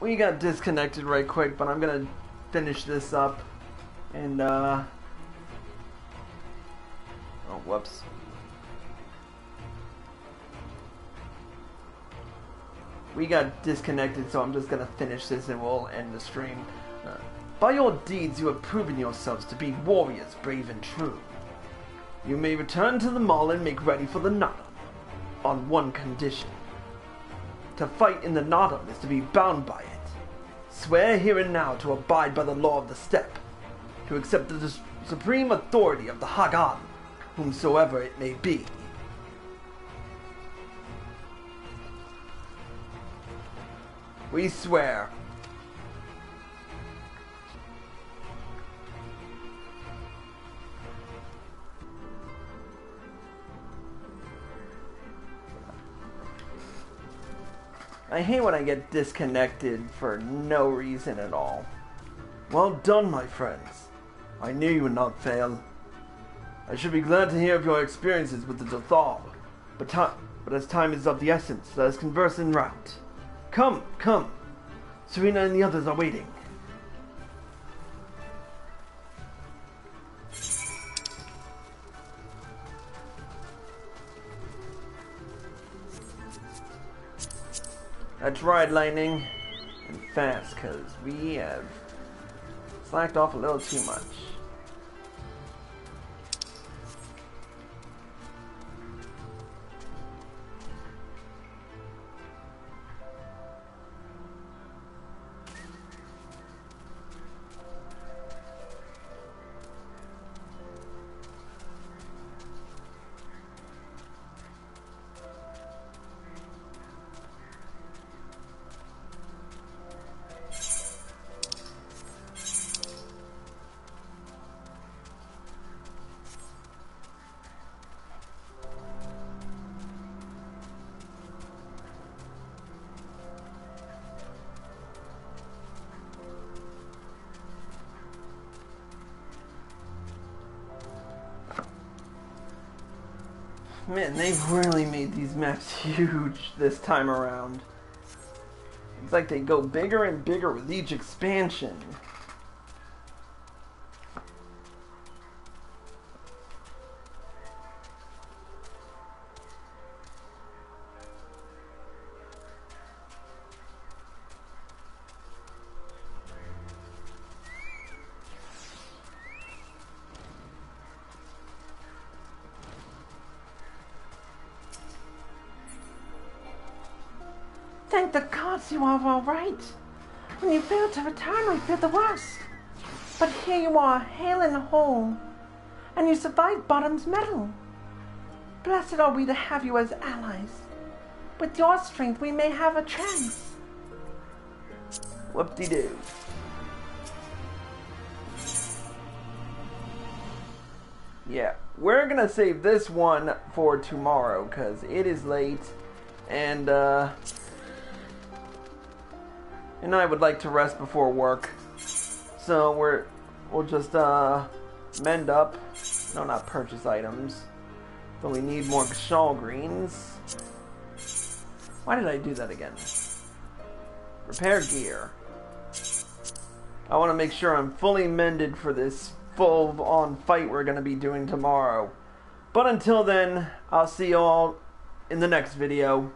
we got disconnected right quick, but I'm gonna finish this up. And, uh. Oh, whoops. We got disconnected, so I'm just gonna finish this and we'll end the stream. Uh, by your deeds, you have proven yourselves to be warriors, brave and true. You may return to the Mol and make ready for the Naadam, on one condition. To fight in the Naadam is to be bound by it. Swear here and now to abide by the law of the steppe, to accept the supreme authority of the Khagan, whomsoever it may be. We swear. I hate when I get disconnected for no reason at all. Well done, my friends. I knew you would not fail. I should be glad to hear of your experiences with the Dotharl, but, but as time is of the essence, let us converse en route. Come, come. Cirina and the others are waiting. That's right, Lightning. And fast, because we have slacked off a little too much. Man, they've really made these maps huge this time around. It's like they go bigger and bigger with each expansion. Thank the gods you are all right. When you failed to return, we feared the worst. But here you are, hale and whole, and you survived Bottom's medal. Blessed are we to have you as allies. With your strength, we may have a chance. Whoop-de-doo. Yeah, we're gonna save this one for tomorrow because it is late, and uh, and I would like to rest before work. So we're we'll just uh, mend up. No, not purchase items. But we need more shawl greens. Why did I do that again? Repair gear. I want to make sure I'm fully mended for this full on fight we're going to be doing tomorrow. But until then, I'll see you all in the next video.